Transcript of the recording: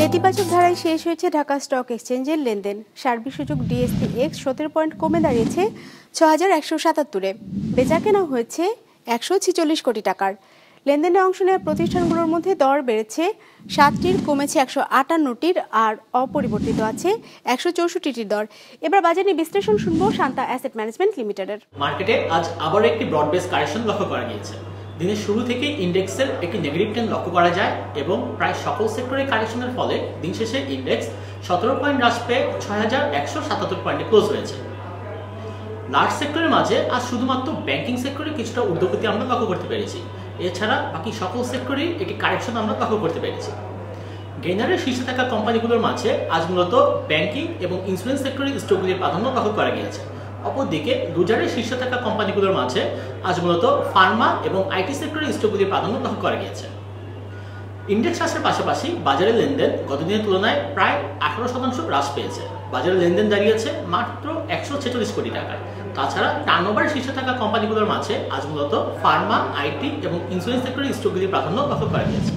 নেতিবাচক ধারায় শেষ হয়েছে ঢাকা স্টক এক্সচেঞ্জের লেনদেন। সার্বিক সূচক ডিএসপি এক্স সতেরো পয়েন্ট কমে দাঁড়িয়েছে ছ হাজার একশো সাতাত্তরে। বেচা কেনা হয়েছে একশো ছিচল্লিশ কোটি টাকার। লেনদেনে অংশ নেওয়া প্রতিষ্ঠানগুলোর মধ্যে দর বেড়েছে, সাতটির কমেছে একশো আটান্নটির আর অপরিবর্তিত আছে একশো চৌষট্টিটির দর। এবার বাজারে বিশ্লেষণ শুনব শান্তা অ্যাসেট ম্যানেজমেন্ট লিমিটেডের। মার্কেটে আজ আবার একটি ব্রড বেস কারেকশন লক্ষ্য করা গিয়েছে। দিনের শুরু থেকেই ইন্ডেক্সের একটি নেগেটিভ ট্রেন্ড লক্ষ্য করা যায় এবং প্রায় সকল সেক্টরে কারেকশনের ফলে দিন শেষে ইন্ডেক্স সতেরো পয়েন্ট হ্রাস পেয়ে ছয় হাজার একশো সাতাত্তর পয়েন্টে ক্লোজ হয়েছে। লার্জ সেক্টরের মাঝে আজ শুধুমাত্র ব্যাংকিং সেক্টরে কিছুটা ঊর্ধ্বগতি আমরা লক্ষ্য করতে পেরেছি। এছাড়া বাকি সকল সেক্টরেই একটি কারেকশন আমরা লক্ষ্য করতে পেরেছি। গেইনারের শীর্ষে থাকা কোম্পানিগুলোর মাঝে আজ মূলত ব্যাংকিং এবং ইন্স্যুরেন্স সেক্টরের স্টকগুলির প্রাধান্য লক্ষ্য করা গিয়েছে। অপরদিকে লুজারের শীর্ষে থাকা কোম্পানিগুলোর মাঝে আজ মূলত ফার্মা এবং আইটি সেক্টরের স্টকগুলির প্রাধান্য লক্ষ্য করা গিয়েছে। ইন্ডেক্স হ্রাসের পাশাপাশি বাজারের লেনদেন গতদিনের তুলনায় প্রায় আঠারো শতাংশ হ্রাস পেয়েছে। বাজারের লেনদেন দাঁড়িয়েছে মাত্র একশো ছেচল্লিশ কোটি টাকায়। তাছাড়া টার্নওভারের শীর্ষে থাকা কোম্পানিগুলোর মাঝে আজ মূলত ফার্মা, আইটি এবং ইন্স্যুরেন্স সেক্টরের স্টকগুলির প্রাধান্য লক্ষ্য করা গিয়েছে।